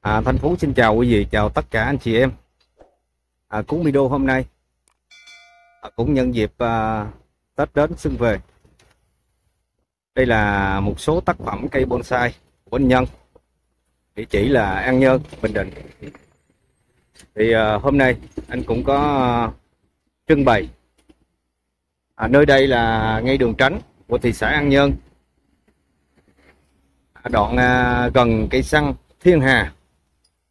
À, Thanh Phú xin chào quý vị, chào tất cả anh chị em. À, cuốn video hôm nay à, cũng nhân dịp à, Tết đến xuân về. Đây là một số tác phẩm cây bonsai của anh Nhân. Địa chỉ là An Nhơn, Bình Định. Thì à, hôm nay anh cũng có à, trưng bày. À, nơi đây là ngay đường tránh của thị xã An Nhơn. À, đoạn à, gần cây xăng Thiên Hà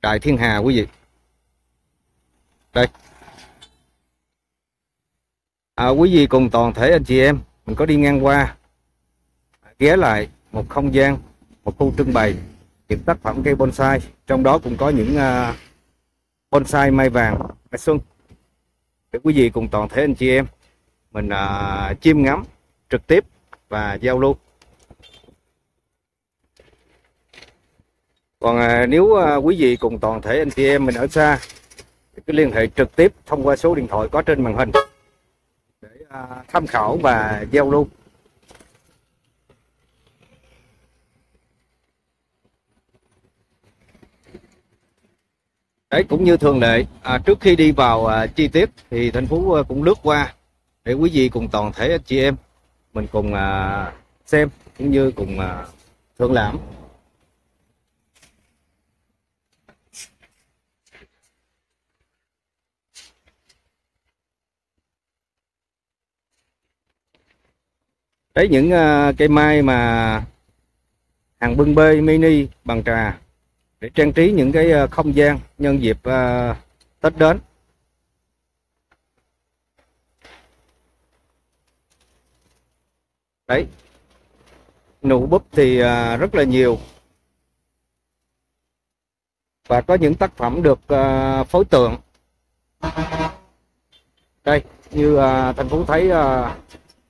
Đại Thiên Hà quý vị. Đây. À, quý vị cùng toàn thể anh chị em mình có đi ngang qua ghé lại một không gian một khu trưng bày những tác phẩm cây bonsai. Trong đó cũng có những uh, bonsai mai vàng mai xuân. Để quý vị cùng toàn thể anh chị em mình uh, chiêm ngắm trực tiếp và giao lưu. Còn à, nếu à, quý vị cùng toàn thể anh chị em mình ở xa thì cứ liên hệ trực tiếp thông qua số điện thoại có trên màn hình để à, tham khảo và giao lưu. Đấy cũng như thường lệ à, trước khi đi vào à, chi tiết thì thành phố à, cũng lướt qua để quý vị cùng toàn thể anh chị em mình cùng à, xem cũng như cùng à, thưởng lãm. Đấy những uh, cây mai mà hàng bưng bê mini bằng trà để trang trí những cái ờ, không gian nhân dịp uh, Tết đến. Đấy nụ búp thì uh, rất là nhiều. Và có những tác phẩm được uh, phối tượng. Đây như uh, thành phố thấy uh,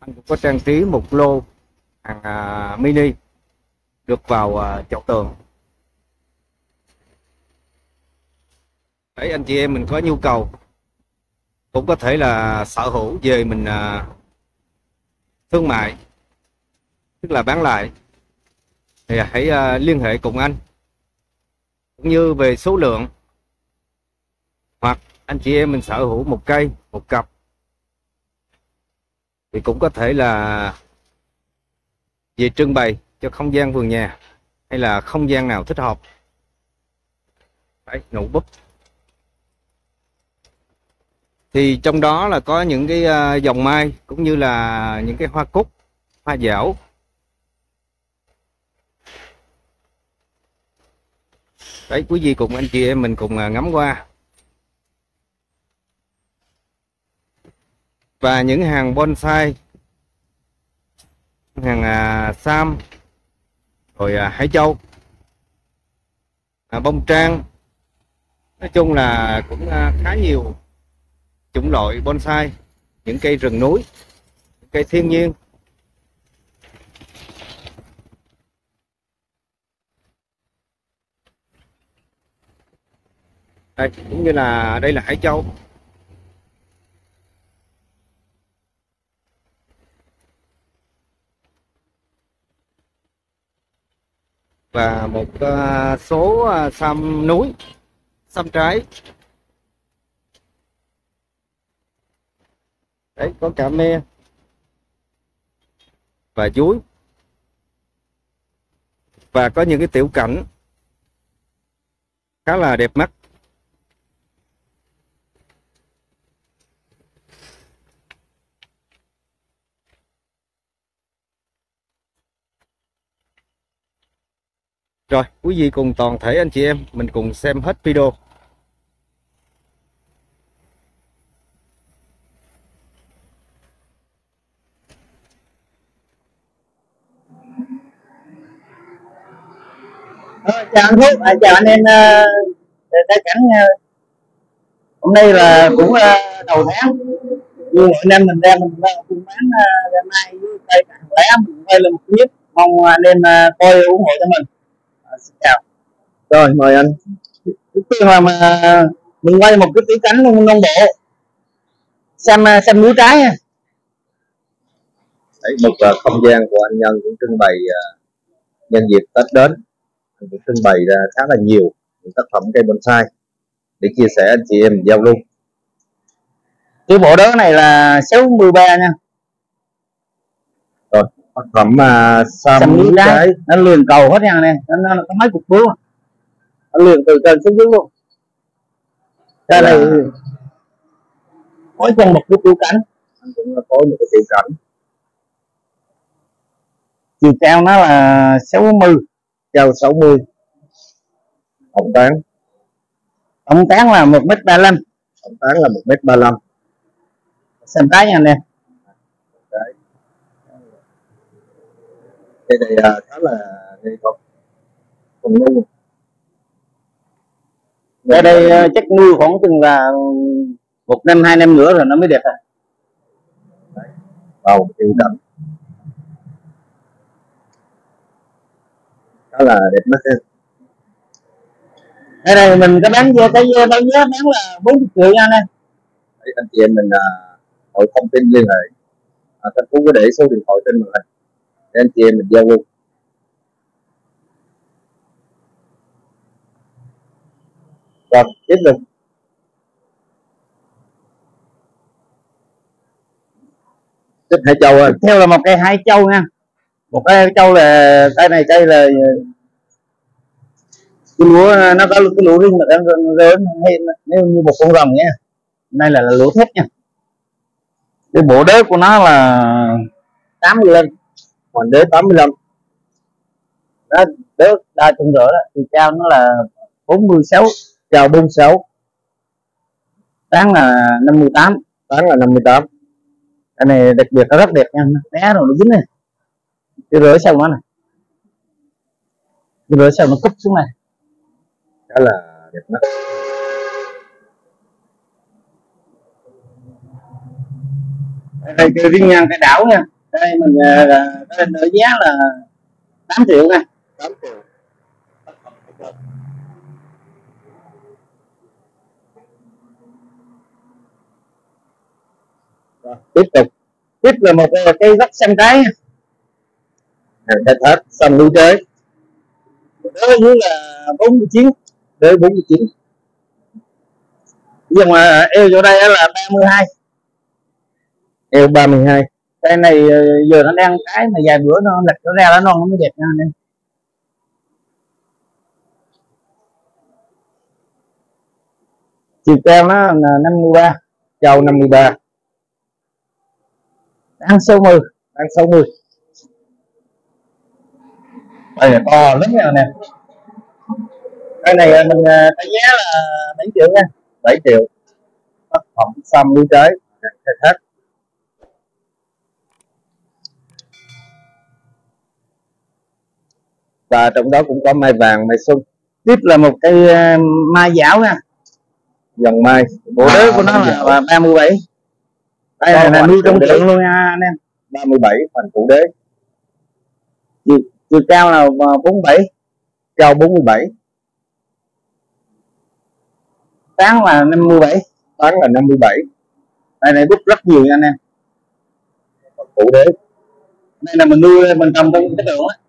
anh cũng có trang trí một lô hàng à, mini được vào à, chậu tường. Đấy anh chị em mình có nhu cầu cũng có thể là sở hữu về mình à, thương mại tức là bán lại. Thì hãy à, liên hệ cùng anh. Cũng như về số lượng hoặc anh chị em mình sở hữu một cây một cặp thì cũng có thể là về trưng bày cho không gian vườn nhà hay là không gian nào thích hợp. Đấy nụ búp. Thì trong đó là có những cái ờ, dòng mai cũng như là những cái hoa cúc, hoa dảo. Đấy, quý vị cùng anh chị em mình cùng ờ, ngắm qua. Và những hàng bonsai hàng à, sam rồi à, hải châu à, bông trang. Nói chung là cũng à, khá nhiều chủng loại bonsai những cây rừng núi những cây thiên nhiên. Đây cũng như là đây là hải châu. Và một ờ, số ờ, sâm núi sâm trái. Đấy, có cả me và chuối. Và có những cái tiểu cảnh khá là đẹp mắt. Rồi, quý vị cùng toàn thể anh chị em mình cùng xem hết video. Ờ, chào anh Phúc, à, chào anh em uh, cảnh uh, hôm nay là cũng uh, đầu tháng. Như mỗi năm mình ra mình buôn bán uh, mai với cây lẻ mình quay là một clip mong anh em uh, coi ủng hộ cho mình xin chào rồi mời anh. Trước tiên là mà mình quay một cái tiểu cảnh nông bộ. Xem xem núi trái nha. Đấy, một uh, không gian của anh Nhân cũng trưng bày uh, nhân dịp Tết đến. Cũng trưng bày ra khá là nhiều những tác phẩm cây bonsai để chia sẻ anh chị em giao lưu. Cái bộ đớ này là 63 nha tác phẩm mà xăm núi trái nó liền cầu hết nha nè nó, nó có mấy cục bướu nó liền từ trên xuống dưới luôn. Đây. Là- mỗi con một cái tiêu cảnh anh cũng có một cái tiểu cảnh. Chiều cao nó là 60 cao 60 tổng tán. Tổng tán là một mét ba tổng tán là một mét ba mươi xem trái nha nè cái này à, khá là nghệ thuật còn ngu ở đây ờ, chắc nuôi khoảng chừng là một năm hai năm nữa rồi nó mới đẹp à. vào tiểu cảnh khá là đẹp mắt ha. Ở đây mình có bán giá cái giá bán giá bán là 40 triệu nha nè Đấy, anh chị em mình à, hội thông tin liên hệ. À, thành phố có để số điện thoại trên màn hình để anh chị em mình giao lưu rồi tiếp tục. Tiếp hai châu tiếp theo là một cây hai châu nha. Một cây hai châu là cây này cây là cái lúa nó có cái lúa riêng mà đang lớn hay nếu như một con rồng nha. Đây là, là lúa thép nha. Cái bộ đế của nó là 80 lên hoàng đế 85 đó đế đa trung rỡ đó chiều cao nó là 46 cao 46 tán là 58 tán là 58 cái này đặc biệt nó rất đẹp nha. Nó té rồi nó dính này. Cái rửa sau nó này. Cái rửa sau nó cúp xuống này. Khá là đẹp mắt đây cái riêng ngang cái đảo nha đây mình là cái nợ giá là 8 triệu nha. 8 triệu. Rồi, tiếp tục. Tiếp là một cái cây rất xanh trái hàng khai thác xăm núi trái đó dưới là 49 đế 49 nhưng mà eo chỗ đây là 32 eo 32 cây này ờ, giờ nó đang cái mà vài bữa nó lệch nó ra nó non, nó mới đẹp nha anh em. Chiều cao nó là 53 cao 53 ăn 60 đang 60 đây là to lắm nha nè cái này ờ, mình ờ, cái giá là 7 triệu nha. 7 triệu. Tác phẩm xăm lưu trái. Rất là thác và trong đó cũng có mai vàng mai xuân tiếp là một cây ờ, mai dảo nha dần mai bộ đế của nó là dạo. là 37 đây là, là nuôi trong tượng luôn nha anh em. 37 hoành cụ đế. Chiều, chiều cao là ờ, 47 cao 47 tán là 57 tán là 57 đây này bút rất nhiều nha anh em. Hoành cụ đế. Đây là mình nuôi mình trồng trong cái tượng á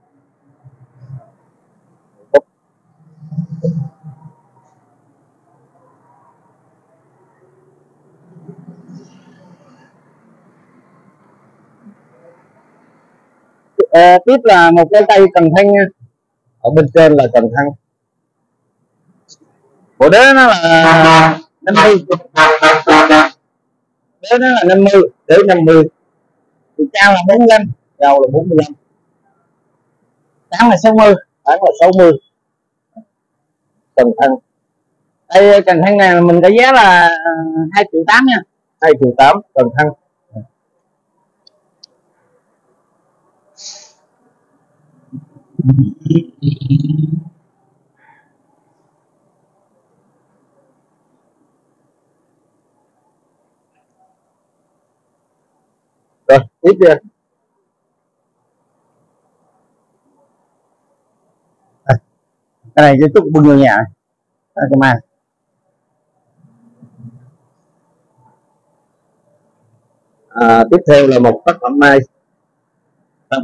Ờ, tiếp là một cái cây cần thanh ở bên trên là cần thăng. Bộ đế nó là 50 đế nó là 50 đế 50 chiều cao là 45 cao là 45 tán là 60 tán là 60 cần thăng. Đây cần thanh này mình cái giá là 2 triệu 8 nha. 2 triệu 8 cần thăng rồi tiếp đi anh. À, cái này cái chút bưng vô nhà. À, cái mai à, tiếp theo là một tác phẩm mai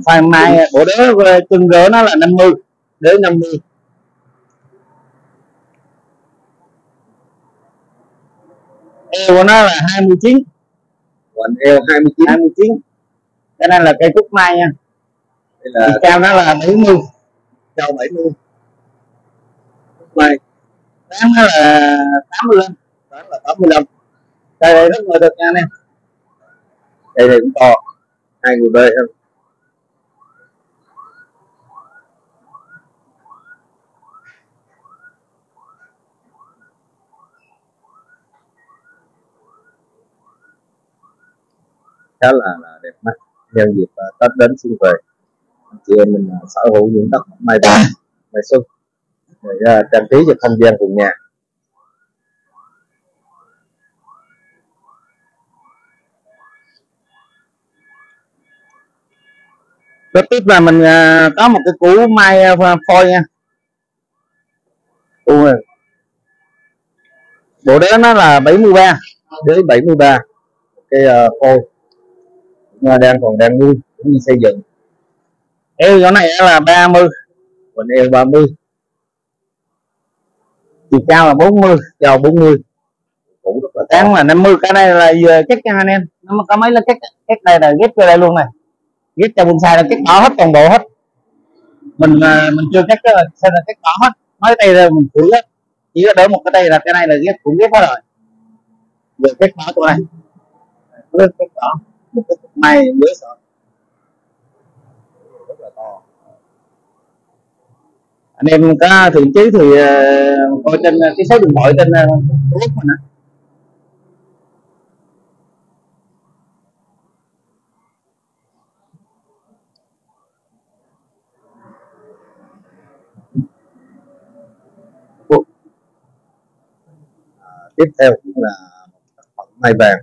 khoai mai bộ đế tương rớ nó là 50 đế 50 eo của nó là 29 còn eo 29 29 cho nên là cây cúc mai nha. Đây là... Cao nó là 70 cao 70 cúc mai. Tám nó là 85 tám là 85 cây này rất là được nha anh em. Cây này cũng to. Hai người bê không khá là, là đẹp mắt. Nhân dịp uh, tết đến xuân về chị em mình uh, sở hữu những tác phẩm mai vàng mai xuân. Để uh, trang trí cho không gian vườn nhà. Tiếp tiếp là mình à, có một cái củ mai à, phôi nha. Ui, bộ đó nó là 73 đế 73 cái uh, phôi Nga đang còn đang nuôi cũng như xây dựng. Eo chỗ này là 30 mình eo 30 chiều cao là 40 cao 40 cũng rất là tán là 50 cái này là chắc nha anh em. Nó có mấy lá chắc chắc đây là ghép vô đây luôn này. Ghép cho bonsai là chắc bỏ hết toàn bộ hết. Mình à, mình chưa chắc là sao là chắc bỏ hết. Mấy tay rồi mình phủ hết chỉ có đỡ một cái tay là cái này là ghép cũng ghép hết rồi. Giờ chắc bỏ tụi này chắc bỏ một cái mai dưới sợ. Rất là to. Anh em có thường chí thì uh, coi trên uh, cái số điện thoại trên uh, Facebook mình á. Tiếp theo cũng là một tác phẩm mai vàng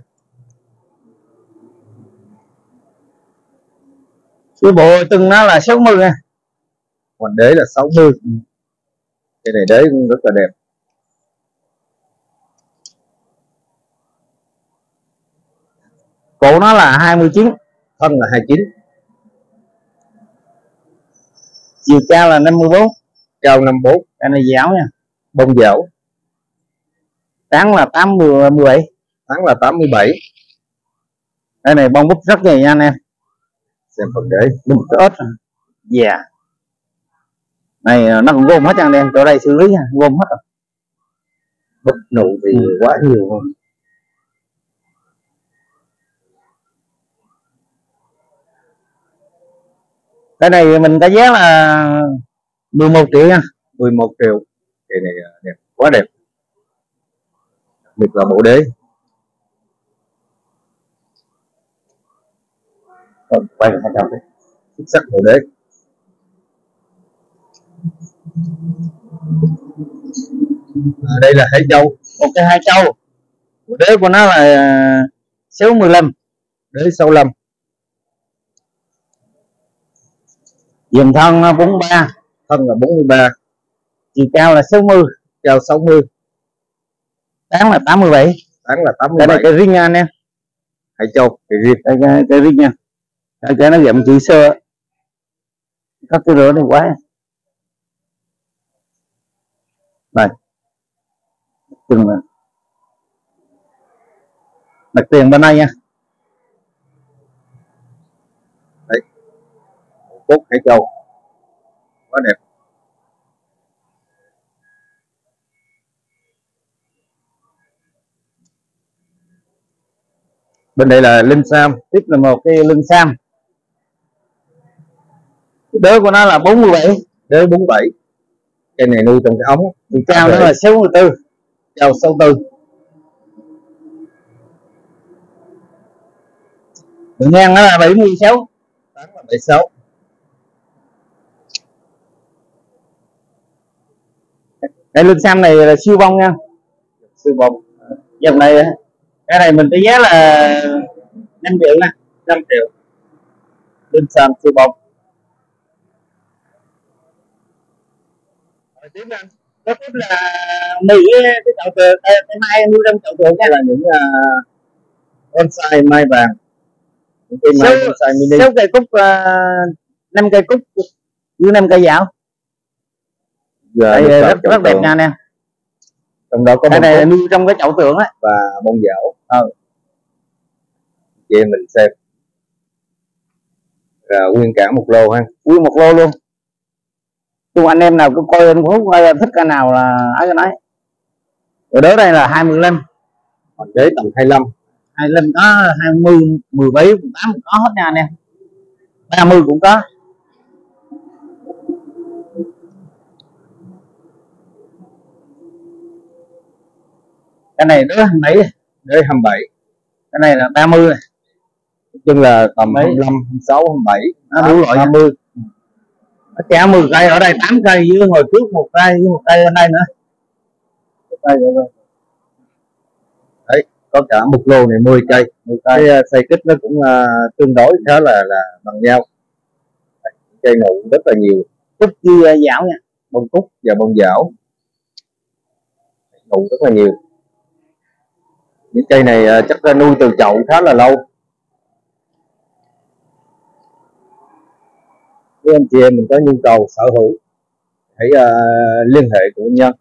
cái bộ từng nó là 60 nha hoành đế là 60 cái này đế cũng rất là đẹp. Cổ nó là 29 thân là 29 chiều cao là 54 cao 54 cái này dẻo nha. Bông dẻo. Tán là 80 17 thắng là 87 cái này bông búp rất nhiều nha anh em xem phần đế búp cái ớt. Dạ. Này ờ, nó cũng gom hết anh em chỗ đây xử lý nha gom hết rồi. Búp nụ thì Ừ. quá nhiều luôn cái này mình có giá là 11 triệu nha. 11 triệu. Cái này à, đẹp quá đẹp. Đặc biệt là bộ đế Rồi, quay hai trăm đi. xuất sắc bộ đế à, đây là hải châu. Một cái hai châu. Đế của nó là 65 đế 65 dùm thân nó 43 thân là 43 chiều cao là 60 cao 60 tán là 87 tán là cái 87 này cái ring nha anh em. Hải châu thì riêng cái cái, cái ring nha cái, cái nó gặm chữ sơ. Có cái rửa này quá. Này. Chừng là đặt tiền bên đây nha. Cốt hải châu. Quá đẹp. Bên đây là linh sam. Tiếp là một cái linh sam đớ của nó là 47 đế 47 cây này nuôi trong cái ống chiều cao nó là 64 cao 64 đường ngang nó là 76 tán là 76 cái linh sam này là siêu bông nha. Sư bông. Dòng này cái này mình cái giá là 5 triệu nè 5 triệu. Linh sam sư bông Rồi tiếp nè. Có tiếp là với cái chậu tường cái, mai nuôi trong chậu tường nha. Là những uh, bonsai mai vàng. Những cây mai bonsai mini. sáu cây cúc uh, 5 cây cúc với 5 cây dạo. Giờ đây rất rất đẹp nha anh em. Trong đó có cái này nuôi trong cái chậu tượng á. và bông dảo chị em mình xem. Là nguyên cả một lô ha. Nguyên một lô luôn chung anh em nào cứ coi anh coi thích cái nào là ấy cái nói. Rồi đó đây là 25 hoàng đế tầm 25 hai lên có 20 17 18 có hết nha anh em. 30 cũng có. Cái này đứa 27 đế 27 cái này là 30 này. nói chung là tầm Mấy? 25 26 27 nó đủ loại 30 nó kẻ 10 cây ở đây 8 cây với hồi trước một cây với một cây ở đây nữa. Ở đây. đấy có cả một lô này 10 cây 10 cây. Cái uh, xây kích nó cũng uh, tương đối khá là là bằng nhau. Cây nụ rất là nhiều. Chút chia dạo nha. Bông cúc và bông dảo nụ rất là nhiều. Những cây này uh, chắc nuôi từ chậu khá là lâu nếu anh chị em mình có nhu cầu sở hữu hãy uh, liên hệ cùng nhau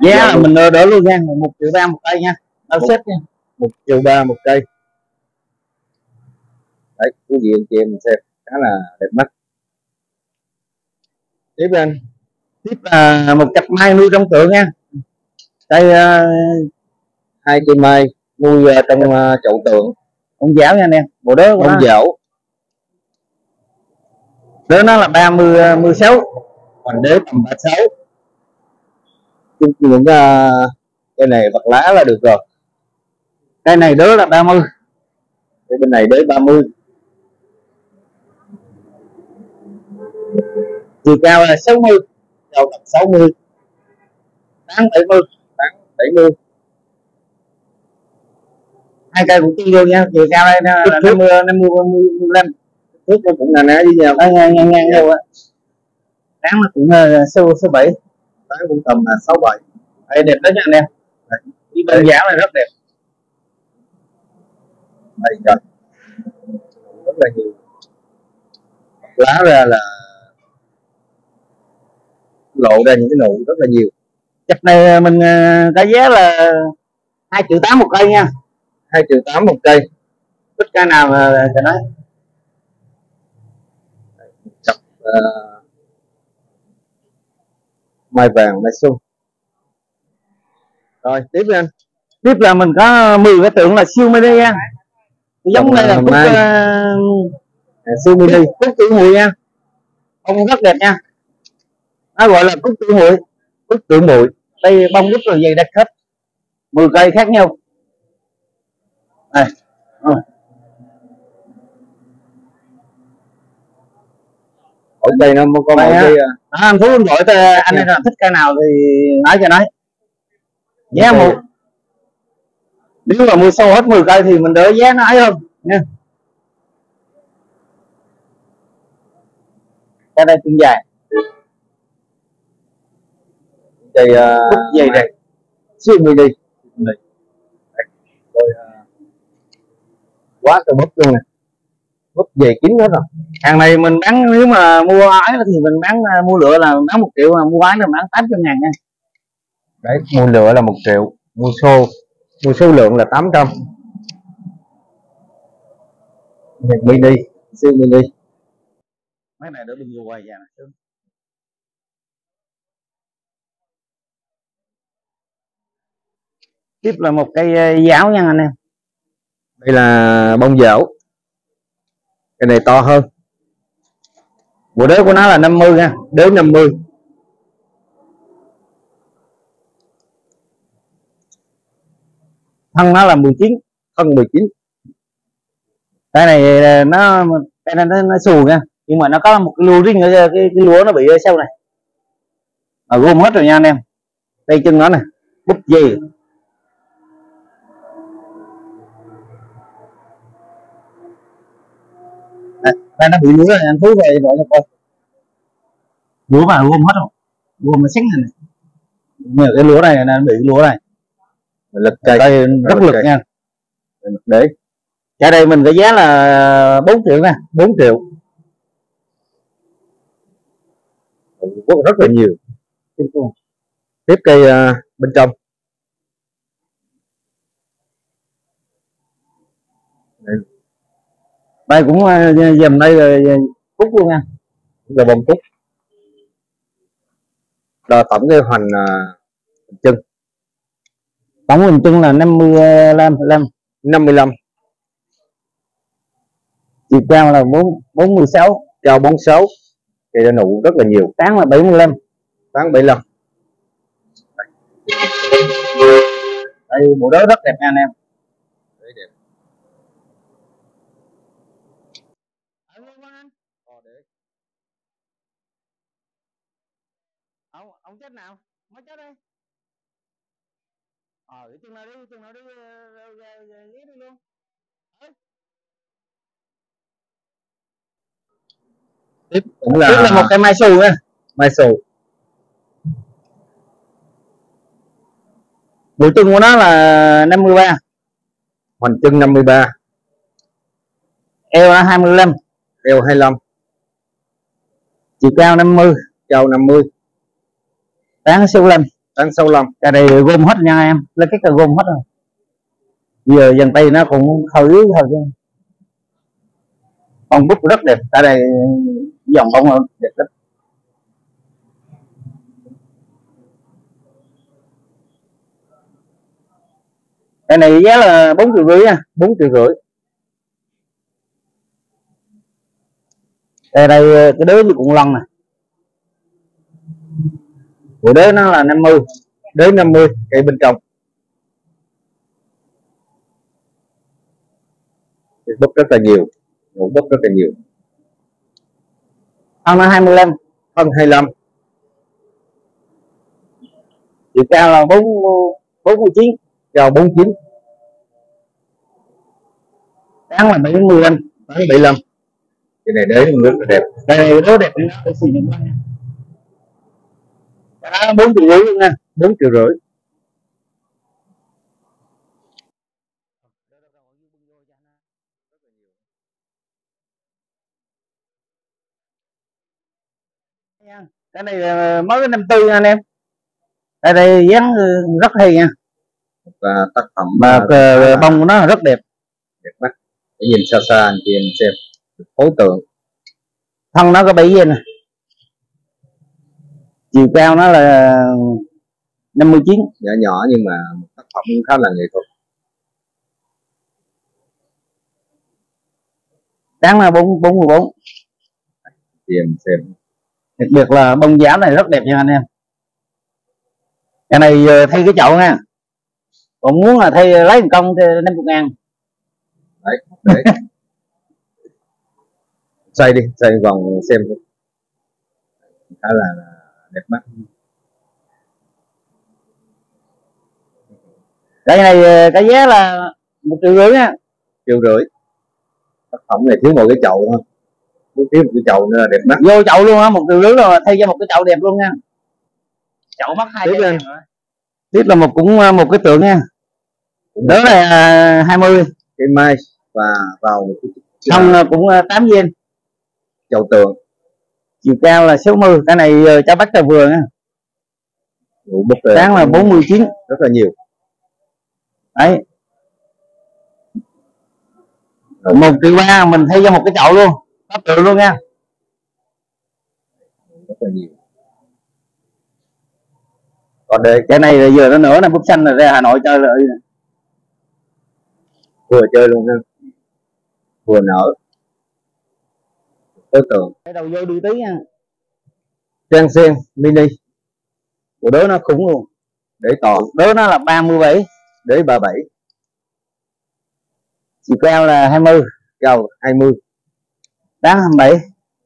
giá là mình đỡ luôn nha một triệu ba một cây nha. Tao xếp nha. Một triệu ba một cây. Đấy quý vị anh chị em mình xem khá là đẹp mắt. Tiếp anh. Tiếp là một cặp mai nuôi trong tượng nha. Đây ờ, hai cây mai nuôi ờ, trong ờ, chậu tượng. Ông giáo nha anh em. Bộ bông nó dảo đớ nó là 30 ờ, 16 hoàng đế tầm 36 chung những cái này vật lá là được rồi. Cây này đớ là 30 cái bên này đế 30 chiều cao là 60 cao tầm 60 tháng 70 tháng 70 hai cây cũng tương đương nha. Chiều cao đây là Kích thước. 50 50 55 thước nó cũng na ná với nhau. Đây ngang ngang ngang nhau á tháng nó cũng ờ, số số 7 tháng cũng tầm là 67 đây đẹp đó nha anh em. Đi bên giáo này rất đẹp. Đây trời. Rất là nhiều. Lá ra là lộ ra những cái nụ rất là nhiều. Chặt này mình ờ, có giá là hai triệu tám một cây nha. Hai triệu tám một cây. Thích cây nào mà nói uh, mai vàng mai xuân rồi tiếp đi anh. Tiếp là mình có 10 cái tượng là siêu mini nha. Giống Còn, đây là ờ, cúc uh, à, siêu mini. cúc tự mùi nha. Bông rất đẹp nha. Nó gọi là cúc tự mùi cúc tử muội. Đây bông rất là dày đặc hết. 10 cây khác nhau ở đây nó có á. cái à, anh Phú gọi tới anh là thích cây nào thì nói cho nói giá Ok. một. Nếu mà mua sâu hết 10 cây thì mình đỡ giá nó ấy hơn nha. Cái đây chân dài. Cây uh, cúc dày đặc siêu Đây. Rồi, à, quá trời búp luôn nè búp về kín hết rồi. Hàng này mình bán nếu mà mua ái thì mình bán à, mua lựa là bán một triệu mà mua ái là bán 800 ngàn nha. Đấy mua lửa là một triệu mua xô. Mua số lượng là 800 Nhạc mini siêu mini. Mấy này đỡ bình vừa hoài vàng tiếp là một cây à, giáo nha anh em. Đây là bông dảo cái này to hơn. Bộ đế của nó là 50 nha đế 50 thân nó là 19 thân 19 cái này à, nó cái này nó, nó xù nha nhưng mà nó có một cái lúa riêng ở cái, cái lúa nó bị ở sau này. À, gom hết rồi nha anh em. Đây chân nó nè búp dây. Đây, nó bị lúa rồi anh Phú về gọi cho coi lúa mà gom hết rồi. Gom nó xích này, này. Như cái lúa này nó bị lúa này. Lực cây. Đây rất lực cây. nha. Để Cái đây mình có giá là 4 triệu nè. 4 triệu. Rất, rất là nhiều. Tiếp cây uh, bên trong đây cũng uh, dầm đây là cúc luôn nha. Là bông cúc. Đo tổng cái hoành uh, chân. Tổng hình chân là 55 5 55 chiều cao là 4 46 cao 46 cây ra nụ rất là nhiều. Tán là 75 tán 75 đây bộ đó rất đẹp nha anh em Đấy, đẹp ông ông chết nào? Mới chết đi ờ cái chân nào đi chân nào đi ghé đi luôn. Tiếp. Cũng là, là, là một cây mai xù nha. Mai sù bộ chân của nó là 53 hoành chân 53 eo là 25 eo 25 chiều cao 50 cao 50 tán 65 tán 65 cái này gom hết nha em. Lấy cái cà gom hết rồi. Giờ dàn tay nó cũng hơi yếu thôi con bút rất đẹp. Tại đây dòng bông đẹp lắm. Cái này giá là bốn triệu rưỡi nha. 4 triệu rưỡi. Đây đây cái đứa như cuộn lon nè của đế nó là 50 đế 50 cây bên trong. Búp rất là nhiều. Ngủ búp rất là nhiều. Thân nó 25 thân 25 chiều cao là 4 49 cao 49 tán là 75 75 cái này đế rất là đẹp. Đây này đứa đẹp nó phải sử dụng đó bốn triệu rưỡi luôn nha. 4 triệu rưỡi. Cái này là mới năm tư nha anh em. Đây đây dáng rất hay nha. Và tác phẩm mà uh, ờ, bông của nó rất đẹp. Đẹp mắt. Để nhìn xa xa anh chị em xem. Phối tượng. Thân nó có bảy viên nè chiều cao nó là 59 nhỏ nhỏ nhưng mà tác phẩm khá là nghệ thuật. Đáng là bốn bốn mươi bốn. Em xem. Đặc biệt là bông giá này rất đẹp nha anh em. Cái này ờ, thay cái chậu nha. Còn muốn là thay lấy một công thì năm chục ngàn. Đấy đấy. Xoay đi xoay vòng xem. Khá là đẹp mắt. Cái này ờ, cái giá là một triệu rưỡi nha. Triệu rưỡi. Tác phẩm này thiếu một cái chậu thôi. Muốn thiếu một cái chậu nữa là đẹp mắt. Vô chậu luôn á một triệu rưỡi rồi thay cho một cái chậu đẹp luôn nha. Chậu mất hai Tiếp lên. tiếp là một cũng ờ, một cái tượng nha. Đó là 20 cây mai và vào là cũng ờ, 8 viên. Chậu tượng chiều cao là 60 cái này ờ, cho bắt ra vừa nha bút rồi đáng là 49 rất là nhiều. Đấy. Một triệu ba mình thay cho một cái chậu luôn có tượng luôn nha. Rất là nhiều. Còn đây. Cái này là giờ nó nở nè búp xanh là ra Hà Nội chơi nè. Vừa chơi luôn ha vừa nở đối tượng. Cái đầu vô đi tí nha trang sen mini. Của đứa nó khủng luôn. Để to. Đứa nó là 37 để 37 chiều cao là 20 cao 20 đáng 27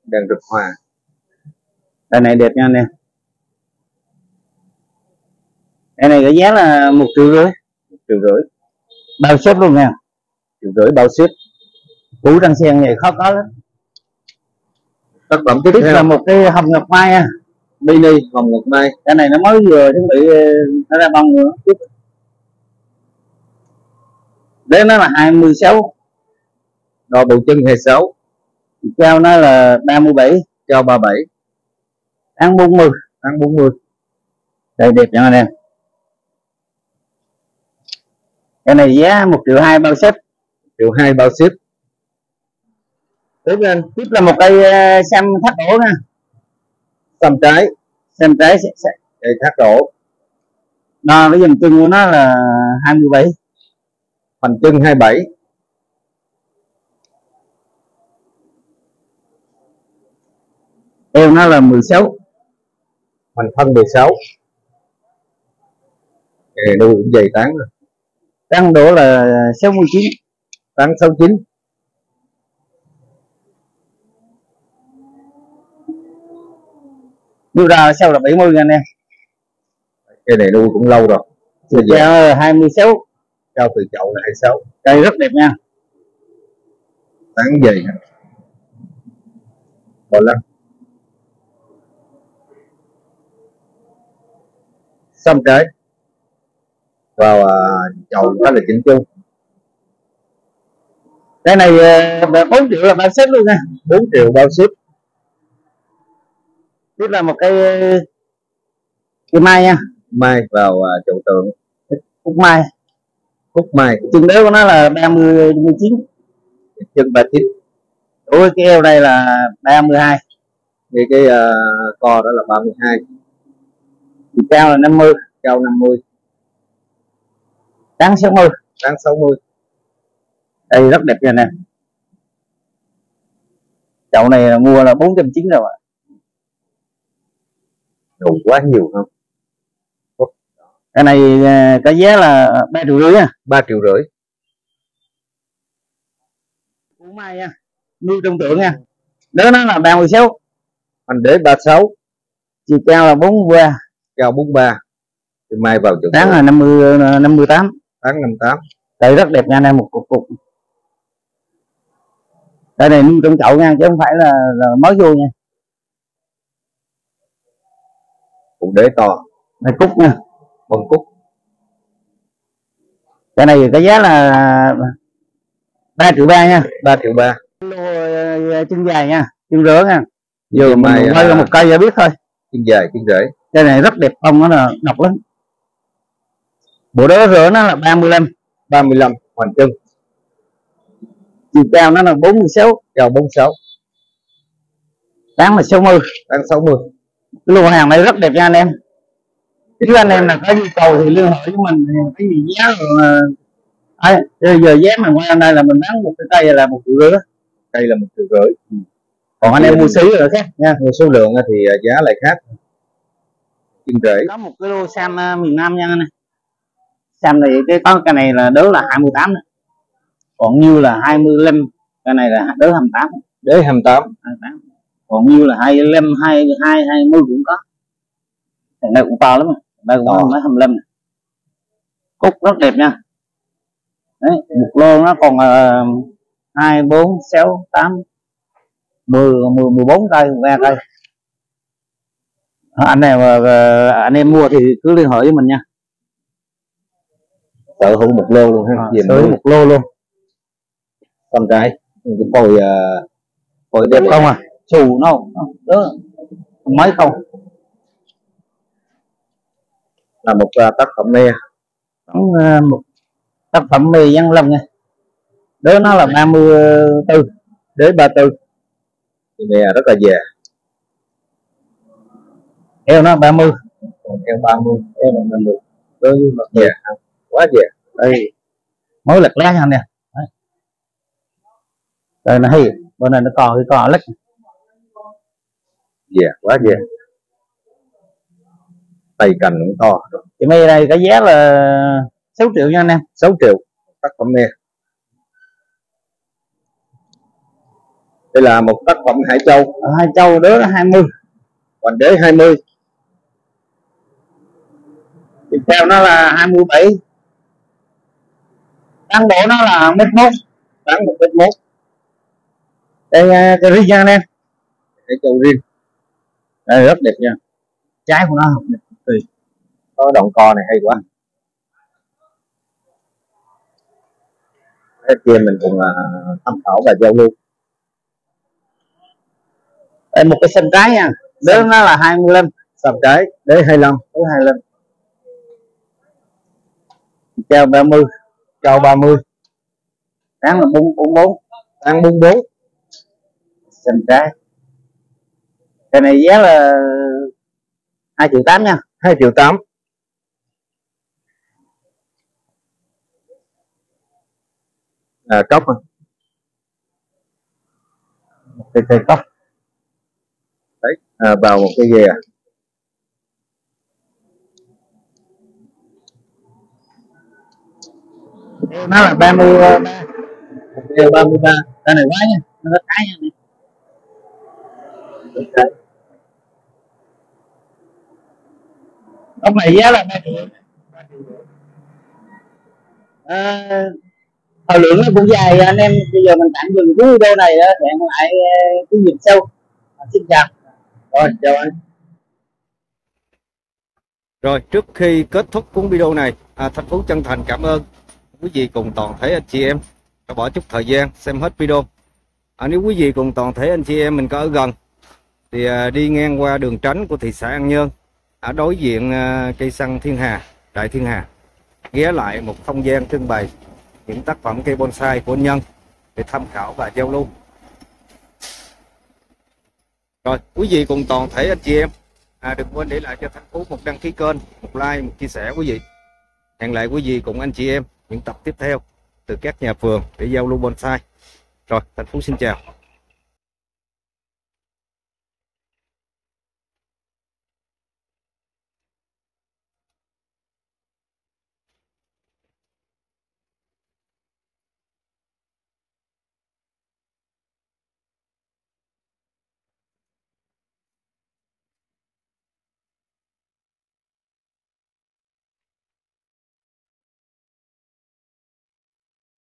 đèn rực hòa cái này đẹp nha anh em. Cái này cái giá là một triệu rưỡi. Một triệu rưỡi. Bao ship luôn nha. Triệu rưỡi bao ship. Củ răng sen này khó có lắm tác phẩm tiếp tiếp theo. là một cái hồng ngọc mai nha mini hồng ngọc mai. Cái này nó mới vừa chuẩn bị ờ, nó ra bông nữa. Tiếp. Đấy nó là 26 đo bộ chân 26 chiều cao nó là 37 cao 37 ăn 40 tháng 40 đây đẹp nha anh em. Cái này giá một triệu hai bao ship triệu hai bao ship tiếp lên tiếp là một cây ờ, sam thắt đổ nè xăm trái sam trái sẽ- sẽ- cây thác đổ. Đo cái dòng chân của nó là 27 hoành chân 27 eo nó là 16 hoành thân 16 cái này nuôi cũng dày tán rồi. Tăng độ là 69 tán 69 đưa ra sau là 70 anh em. Cái này nuôi cũng lâu rồi. Bây giờ giá 26 cao từ chậu là 26 cây rất đẹp nha. Tán dày còn lắm xăm trái vào à, chậu khá là chỉnh chu. Cái này ờ, 4 triệu là bao ship luôn nha. 4 triệu bao ship tiếp là một cây cây mai nha. Mai vào à, chậu tượng. Cúc mai. Khúc mai. Chân đế của nó là 30 19 chân 39 ôi cái eo đây là 32 thì cái à, co đó là 32 chiều cao là 50 cao 50 trắng 60 tán 60 đây rất đẹp nha nè. Chậu này là mua là 490 rồi ạ. Đủ quá nhiều không? Cái này ờ, cái giá là ba triệu rưỡi nha. 3 triệu rưỡi. Củ mai nha nuôi trong tượng nha. Đó nó là 36 anh đế 36 chiều cao là 43 cao 43 thì mai vào đáng tượng là 50 ờ, 58 tán 58 đây rất đẹp nha anh em một cục cục. Cái này nuôi trong chậu nha chứ không phải là, là mới vô nha cũng đế to. Này cúc nha. Bông cúc. Cái này cái giá là 3 triệu ba nha. 3 triệu 3 lô ờ, chân dài nha chân rửa nha. Mai, mình quay à, ra một cây là biết thôi. chân dài chân rễ. Cái này rất đẹp ông nó là độc lắm. Bộ đó rửa nó là 35 35 hoành chân. Chiều cao nó là 46 cao 46 đáng là 60 tán 60 cái lô hàng này rất đẹp nha anh em. Nếu anh em là có nhu cầu thì liên hệ với mình cái gì giá rồi à, giờ giá mình qua đây là mình bán một cái cây là một triệu rưỡi. Đây là một triệu rưỡi. Còn anh em mua xứ rồi khác nha. Mua số lượng thì à, giá lại khác. Chân rễ. Có một cái lô sam uh, miền Nam nha anh em. Sam này cái có cái này là đớ là 28 đó. còn như là 25 cái này là đớ 28 đế 28 28 còn như là 25 22 20 cũng có. Cái này cũng to lắm mà đây cũng To. mới 25 này. cúc rất đẹp nha. Đấy một lô nó còn uh, 2 4 6 8 10 10 14 cây 13 cây. Ờ, anh em ờ, anh em mua thì cứ liên hệ với mình nha. Sở hữu một lô luôn ha. À, mua một lô luôn. Trái cái à, phôi đẹp đẹp không à xù nó đó. Mấy không là một à, tác phẩm Đóng, ờ, một tác phẩm mì văn lâm nha. Đó nó là 34 đế 34 thì me rất là già eo nó 30 còn eo 30 eo là 50 đối với mặt già quá già đây. Mới lật lát nha nè. Đấy. rồi nó hay. Bên này nó còn cái cò lắc già quá già tay cành cũng to. Thì mây đây cái giá là 6 triệu nha anh em. 6 triệu. Tác phẩm me đây là một tác phẩm Hải Châu. Ở hai châu đó là 20 Hoàng đế 20 chiều cao nó là 27 tăng độ nó là mét mốt. Tán một mét mốt. Đây ờ, cái ri nha anh em. Hải Châu riêng đây rất đẹp nha. Trái của nó đẹp. Tùy có đoạn co này hay quá. Cái kia mình cùng à, tham khảo và giao lưu. Đây một cái xanh trái nha. Đó nó là 25 xong trái. Đế 25 tới 25 treo 30 cao 30 tháng là bốn bốn bốn. Ăn 44 xanh trái cái này giá là hai triệu tám nha. 2 triệu 8 à, cốc à. cây cây cốc. Đấy à, vào một cái ghè nó là 30 ba. Điều 33 cái này quá nha nó có cái nha Ông này giá là 3 triệu à, thời lượng nó cũng dài anh em bây giờ mình tạm dừng cái video này đó hẹn lại ờ, cái dịp sau. À, xin chào. Rồi chào anh. Rồi trước khi kết thúc cuốn video này, à, Thành Phú chân thành cảm ơn quý vị cùng toàn thể anh chị em. Đã bỏ chút thời gian xem hết video. À, nếu quý vị cùng toàn thể anh chị em mình có ở gần thì à, đi ngang qua đường tránh của thị xã An Nhơn ở đối diện ờ, cây xăng Thiên Hà, Đại Thiên Hà ghé lại một không gian trưng bày những tác phẩm cây bonsai của Nhân để tham khảo và giao lưu. Rồi quý vị cùng toàn thể anh chị em à, đừng quên để lại cho Thành Phú một đăng ký kênh, một like, một chia sẻ quý vị. Hẹn lại quý vị cùng anh chị em những tập tiếp theo từ các nhà vườn để giao lưu bonsai. Rồi, Thành Phú xin chào.